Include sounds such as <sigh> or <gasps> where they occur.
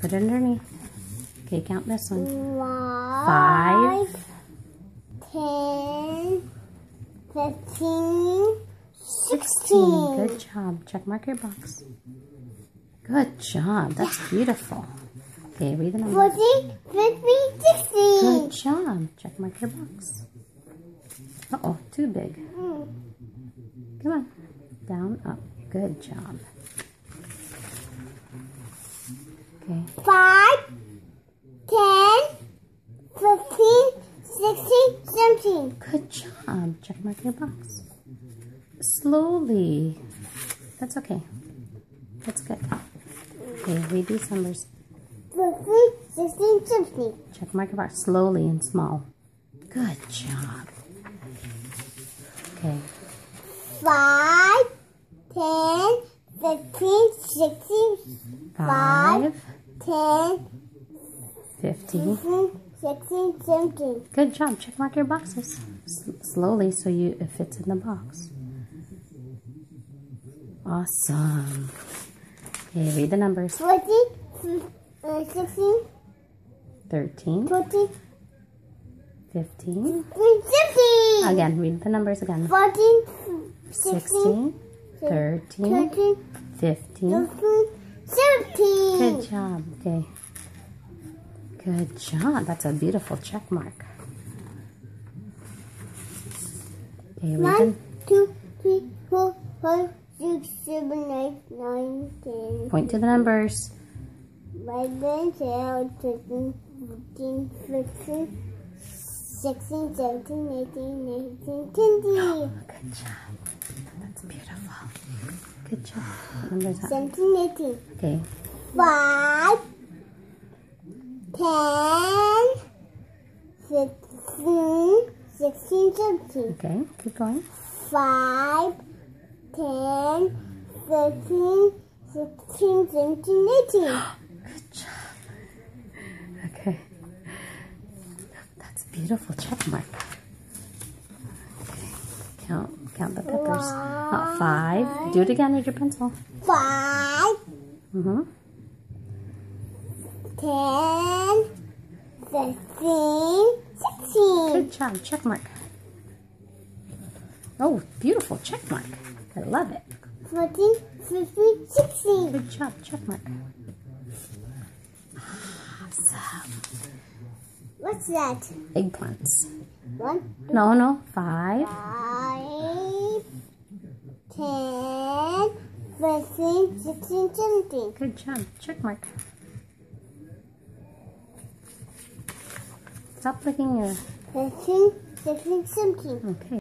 Put it underneath. Okay, count this one. Five, ten, fifteen, sixteen. Good job. Check mark your box. Good job. That's beautiful. Okay, read the number. Fourteen, fifteen, sixteen. Good job. Check mark your box. Uh-oh, too big. Mm. Come on. Down, up. Good job. Five, ten, fifteen, sixteen, seventeen. Good job. Check mark your box. Slowly. That's okay. That's good. Okay, read these numbers. Fifteen, sixteen, seventeen. Check mark your box. Slowly and small. Good job. Okay. Five, ten, fifteen, sixteen, Five, ten, fifteen. fifteen, sixteen, seventeen. Good job. Check mark your boxes. S- slowly so you it fits in the box. Awesome. Okay, read the numbers. Fourteen, uh, sixteen, 13, fourteen, 15. fifteen, seventeen. Again, read the numbers again. Fourteen, sixteen, 16, 13, thirteen, 15. fifteen, seventeen. Good job. Okay. Good job. That's a beautiful check mark. Okay, One, two, three, four, five, six, seven, eight, nine, ten. point to the numbers. Eleven, twelve, thirteen, fourteen, fifteen, sixteen, seventeen, eighteen, nineteen, twenty. <gasps> Good job. That's beautiful. Good job. Numbers are- Seventeen, eighteen. Okay. Five, ten, fifteen, sixteen, seventeen. Okay. Keep going. Five, ten, fifteen, sixteen, seventeen, eighteen. <gasps> Good job. Okay. That's beautiful check mark. Okay. Count count the peppers. Uh, five. Do it again with your pencil. Five, Mm-hmm. Ten, fifteen, sixteen. Good job. Check mark. Oh, beautiful check mark. I love it. 14, 15, 16. Good job. Check mark. Awesome. What's that? Eggplants. One, No, no. Five. five, ten, fifteen, sixteen, seventeen. Good job. Check mark. Stop licking your. Fifteen, sixteen, seventeen. Okay.